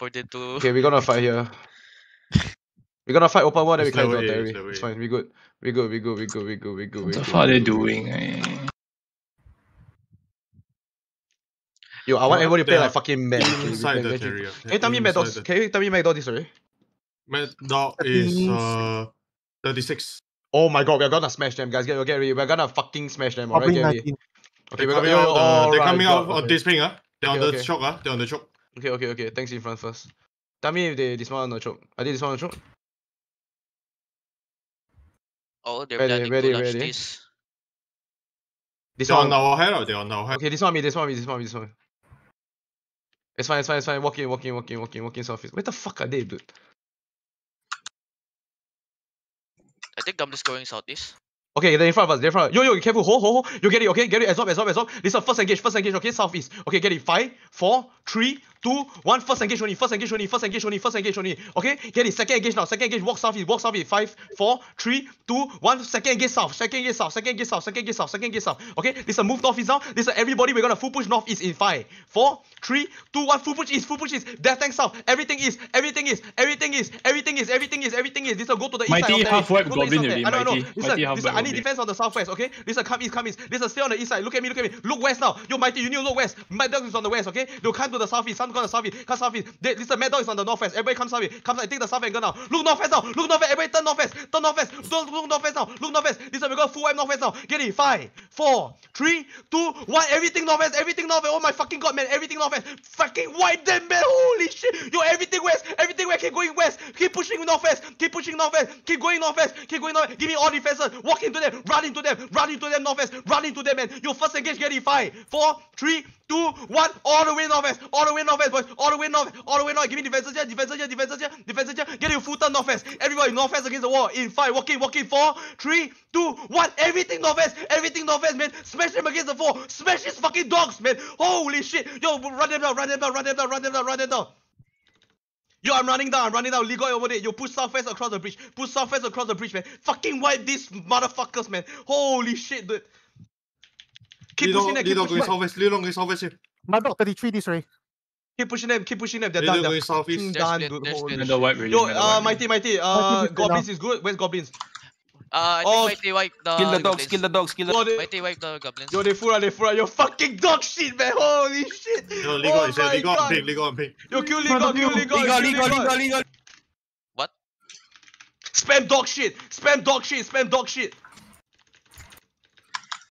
teleported to. Okay, we're gonna fight here. We're gonna fight open war, then we It's climb level down Terry. it's It's fine, we good. We good, we good, we good, we good, we good, What the fuck are they doing? eh? Yo, I want everybody to play like fucking mad. okay? Inside the legend. Can you tell me Inside Mad Dogs? the- Can you tell me Mad Dogs this already? Mad Dog is uh 36. Oh my god, we're gonna smash them, guys. Get, get ready. We're gonna fucking smash them, I'll alright? Get ready. Okay, They're we're coming out, uh, they're coming out okay. on this ping, huh? They're on the okay. choke, huh? They're on the choke. Okay, okay, okay. Thanks in front first. Tell me if they dismount on the choke. I did dismount on the choke. Oh, they're Ready, planning ready, ready. this. They're on our head or they're on our head? Okay, dismount me, dismount me, dismount me, dismount me. It's fine, it's fine, it's fine. Walk in, walk in, walk in, walk in, walk in southeast. Where the fuck are they, dude? I think I'm just going southeast. Okay, they're in front of us. They're in front. Of us. Yo, yo, careful. Hold, hold, hold. You get it. Okay, get it. Absorb, absorb, absorb. Listen, first engage, first engage. Okay, southeast. Okay, get it. Five, four, three, two, one. First engage only. First engage only. First engage only. First engage only. Okay, get it. Second engage now. Second engage. Walk southeast. Walk southeast. Five, four, three, two, one. Second engage south. Second engage south. Second engage south. Second engage south. Second engage south. Okay, listen. Move northeast now. Listen, everybody. We're gonna full push northeast in five, four, three, two, one. Full push east. Full push east. Death tank south. Everything is. Everything is. Everything is. Everything is. Everything is. Everything is. Listen, go to the east side. Mighty of half wipe Go to the east goblin already, I don't know. Mighty half listen. I need defense on the southwest. Okay, listen. Come east. Come east. Listen. Stay on the east side. Look at me. Look at me. Look west now. Yo, mighty. You need to look west. Mad dog is on the west. Okay. They'll come to the southeast. Some go to the southeast. Come southeast. They, listen. Mad dog is on the northwest. Everybody come southeast. Come south. Take the south angle now. Look northwest now. Look northwest. Everybody turn northwest. Turn northwest. Don't look northwest now. Look northwest. Listen. We got full wipe northwest now. Get it. Five, four, three, two, one. Everything northwest. Everything northwest. Oh my fucking god, man. Everything northwest. Fucking wipe them, man. Holy shit. Yo, everything west. Everything west. Keep going west. Keep pushing northwest. Keep pushing northwest. Keep going northwest. Keep going northwest. Give me all defenses. Walk into them. Run into them. Run into them northwest. Run into them, man. Yo, first engage. Get it. Five, four, three, two, one. All the way northwest. All the way northwest, boys. All the way north. All the way north. Give me defenses here. Defenses here. Defenses here. Defenses here. Get your full turn northwest. Everybody northwest against the wall. In five. Walk in. Walk in. Four, three, two, one. Everything northwest. Everything northwest, man. Smash them against the wall. Smash these fucking dogs, man. Holy shit. Yo, run them down. Run them down. Run them down. Run them down. Run them down. Yo, I'm running down, I'm running down. Legoy over there. Yo, push southwest across the bridge. Push southwest across the bridge, man. Fucking wipe these motherfuckers, man. Holy shit, dude. Keep pushing them, keep Lidong going pushing them. southwest. Lidong going southwest here. Mad Dog 33 this way. Keep pushing them, keep pushing them. They're Lidong done. They're southeast. fucking They're done, dude. Holy split. Another wipe really. Yo, uh, mighty, mighty. Mighty Uh, goblins is good. Where's goblins? Uh, I Oh, think Mighty wipe the Kill the dogs, goblins. kill the dogs, kill the Yo, they, Mighty wipe the goblins. yo, they full out, they full out. Yo, fucking dog shit, man. Holy shit. Yo, Ligo oh is here. Ligo on God. ping. Ligo on ping. Yo, kill Ligo, kill Ligo, Legal, kill legal, Ligo. legal, legal. What? Spam dog shit. Spam dog shit. Spam dog shit.